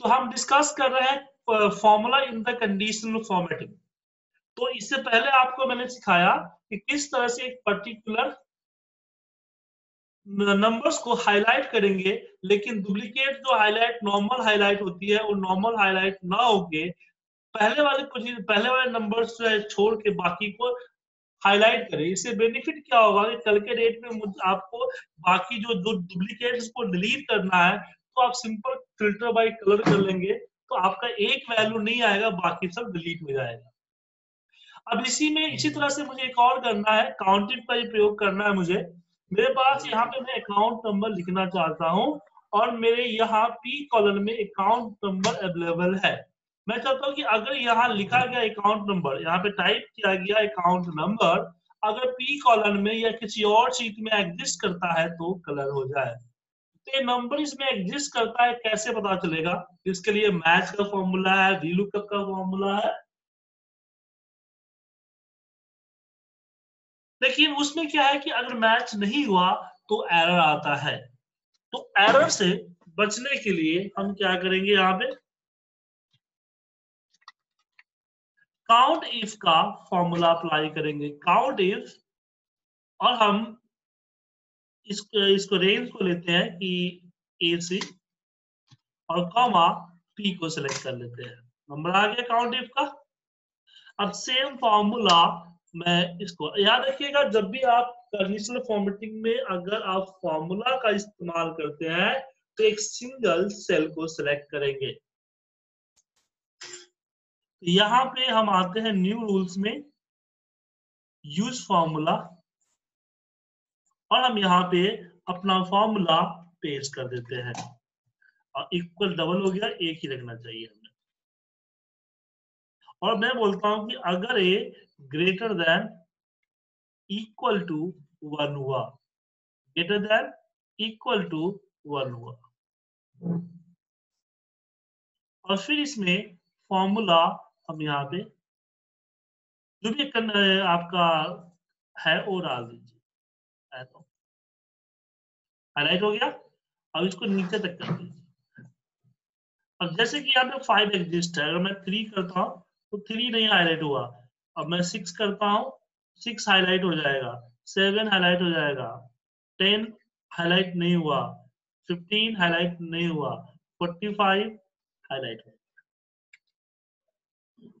तो हम डिस्कस कर रहे हैं formula in the conditional formatting तो इससे पहले आपको मैंने सिखाया कि किस तरह से एक पर्टिकुलर नंबर्स को हाईलाइट करेंगे, लेकिन डुप्लीकेट जो हाईलाइट नॉर्मल हाईलाइट होती है, वो नॉर्मल हाईलाइट ना होके पहले वाले पोजीशन पहले वाले नंबर्स जो है छोड़ के बाकी को हाईलाइट करें। इससे बेनिफिट क्या होगा कि कल के डेट में आपको बाकी जो जो डुप्लीकेट्स को डिलीट करना है तो आप सिंपल फ़िल्टर बाय कलर कर लेंगे तो आपका एक वैल्यू नहीं आएगा, बाकी सब डिलीट हो जाएगा। अब इसी में, इसी तरह से मुझे एक और करना है काउंटिंग का प्रयोग करना है मुझे। मेरे पास यहाँ पे मैं अकाउंट नंबर लिखना चाहता हूँ, और मेरे यहाँ पी कॉलम में अकाउंट नंबर अवेलेबल है। मैं चाहता हूँ कि अगर यहाँ लिखा गया अकाउंट नंबर यहाँ पे टाइप किया गया अकाउंट नंबर अगर पी कॉलम में या किसी और चीज़ में एग्जिस्ट करता है तो कलर हो जाए तो ये नंबर इसमें एग्जिस्ट करता है, कैसे पता चलेगा? इसके लिए मैच का फॉर्मूला है वीलुकअप का फॉर्मूला है? लेकिन उसमें क्या है कि अगर मैच नहीं हुआ तो एरर आता है। तो एरर से बचने के लिए हम क्या करेंगे यहाँ पे? काउंट इफ़ का फॉर्मूला अप्लाई करेंगे। काउंट इफ़ और हम इसको इसको रेंज को लेते हैं कि ए सी और कॉमा पी को सिलेक्ट कर लेते हैं। नंबर आ गया काउंट इफ़ का। अब सेम फॉर्मूला मैं इसको, याद रखिएगा, जब भी आप कंडीशनल फॉर्मेटिंग में अगर आप फॉर्मूला का इस्तेमाल करते हैं तो एक सिंगल सेल को सिलेक्ट करेंगे। तो यहाँ पे हम आते हैं न्यू रूल्स में। यूज़ फॉर्मूला और हम यहाँ पे अपना फॉर्मूला पेश कर देते हैं। और इक्वल डबल हो गया, एक ही रखना चाहिए हमें और मैं बोलता हूँ कि अगर A greater than equal to one हुआ greater than equal to one हुआ। और फिर इसमें फॉर्मूला हम यहाँ पे जो भी आपका है, वो डाल दीजिए। तो। हाईलाइट हो गया। अब इसको नीचे तक कर दीजिए अब जैसे कि यहाँ पे फाइव एग्जिस्ट है, अगर मैं थ्री करता हूँ तो थ्री नहीं हाईलाइट हुआ। अब मैं सिक्स करता हूँ सिक्स हाईलाइट हो जाएगा। सेवन हाईलाइट हो जाएगा। टेन हाईलाइट नहीं हुआ। फिफ्टीन हाईलाइट नहीं हुआ। फोर्टी फाइव हाईलाइट हो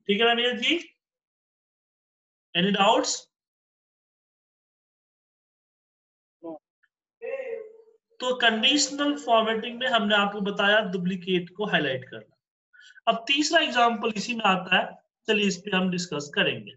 ठीक है रमेश जी? एनी डाउट्स तो कंडीशनल फॉर्मेटिंग में हमने आपको बताया डुप्लीकेट को हाईलाइट करना। अब तीसरा एग्ज़ाम्पल इसी में आता है, चलिए इस पर हम डिस्कस करेंगे।